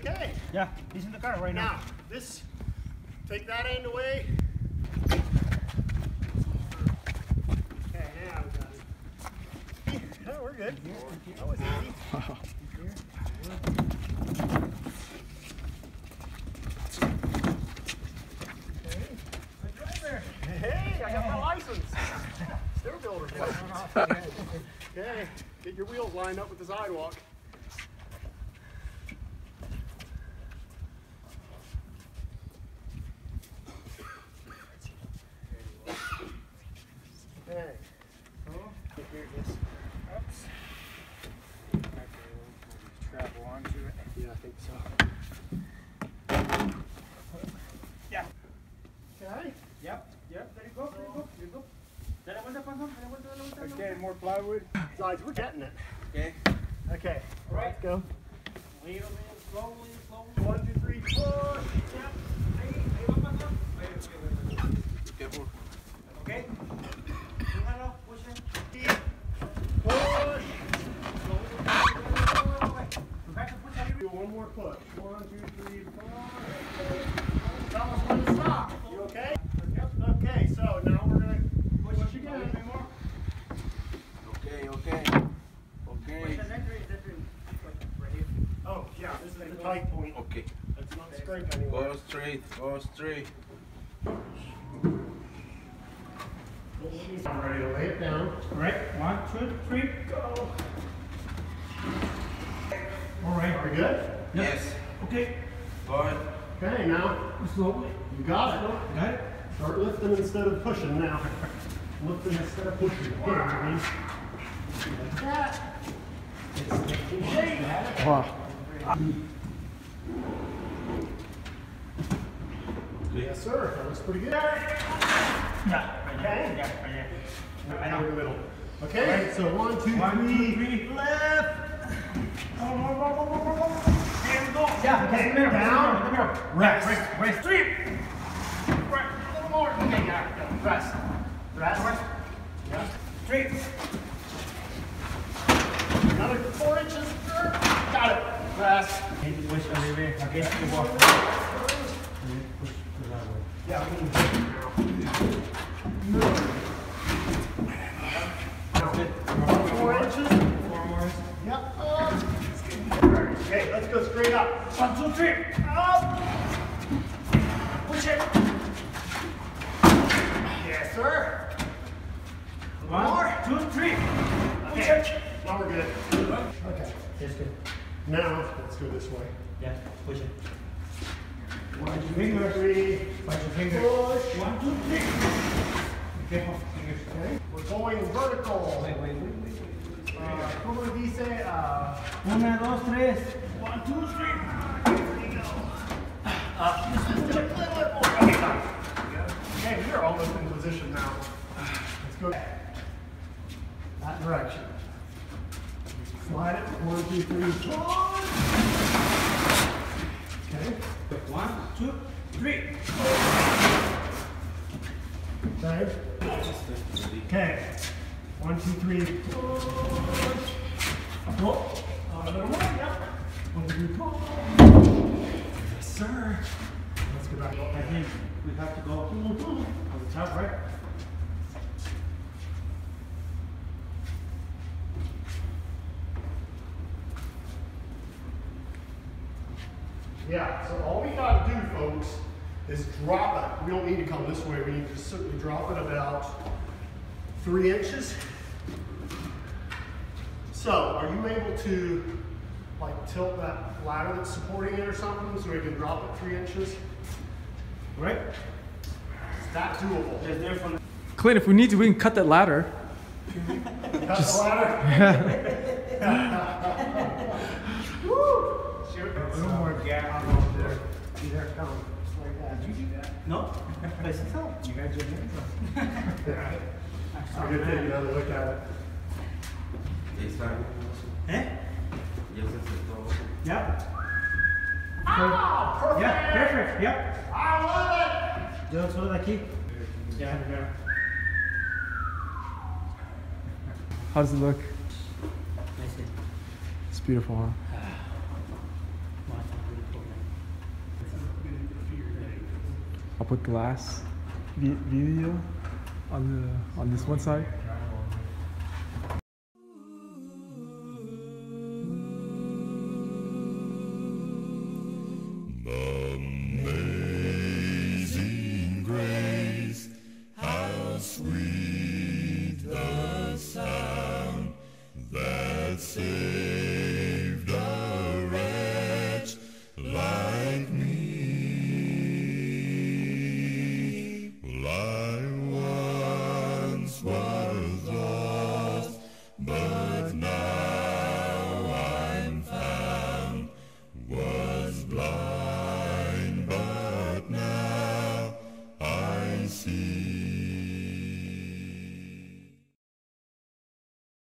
Okay. Yeah, he's in the car right now. Now, this, take that end away. Okay, now we got it. We're good. That was easy. Hey, I got my license. Stair builder. Okay, get your wheels lined up with the sidewalk. Okay. Here it is. Oops. Travel onto it. Yeah, I think so. Yeah. Okay. Yep. Yep. There you go. There you go. There you go. Okay, more plywood. Sides, we're getting it. Okay. Okay. All right. Let's go. Wheel it slowly, slowly. One, two, three, push. Yep. Ahí, ahí va, Pancho. Ahí, ahí, ahí, ahí. Careful. Okay. Déjalo, push it. Push. Back and push a Do one more push. One, two, three. Tell us when to stop. You okay? Yep. Okay, so now we're gonna push again. Okay, okay. Okay. Push the next rate, that rate. Right here. Oh, yeah, this is the tight point. Okay. It's not scrape anymore. Go straight. Go straight. I'm ready to lay it down. All right. One, two, three, go. All right. Are we good? Yes. Okay. Good. Okay, now, Slowly. you got it. Got it? Start lifting instead of pushing now. Lifting instead of pushing. Mean. Like that. It's taking shape. Wow. Yes, sir. That looks pretty good. Yeah. Right Okay. Yeah. Right. Right in the middle. Okay, so one, two, One, three. two, three. Left. There we go. Yeah. Okay, in the down. In the. Rest. Rest. Rest. Three. Right. A little more. Okay. Yeah. Rest. Rest. Rest. Yeah. Three. Another four inches. Got it. Rest. Push little bit against the wall. Push. Push that way. Yeah, we can do it That's good. now. Four inches. Four more. Yep. Up. Okay, let's go straight up. Three. Up. Push it. Yes, sir. One, two, three. Push Okay. it. Now we're good. Okay. That's good. Now, let's go this way. Yeah. Push it. One, two, Fingers. three. Punch your finger. Push. One, two, three. Careful. Fingers. Okay. We're going vertical. Wait, wait, wait, wait, wait. Uh, como dice, uh, Una, dos, tres. One, two, three. uh, just push it. Okay, we are almost in position now. Let's go that direction. Slide it. One, two, three, push. Okay. One, two, three. Okay. Okay. One, two, three. Push. Whoa. A little more. Yep. One, two, three. Push. Sir. Let's get back. Up. I think we have to go on the top, right? Yeah, so all we gotta do, folks, is drop it. We don't need to come this way. We need to simply drop it about three inches. So, are you able to like tilt that ladder that's supporting it or something so we can drop it three inches? Right? Is that doable? Just there from Clint, if we need to, we can cut that ladder. Cut the ladder? Woo! Shoot. a little more gap. there. See, there it comes. Just like that. Did you do that? No. I see so. You got your hands up. I'm gonna take another look at it. Ya gives us a total. Yep. Oh, perfect. Yeah, perfect. Yep. I love it. Do Yo solo de aquí. Yeah, yeah. How does it look? Nice. It's beautiful, huh? I'll put glass video on the on this one side.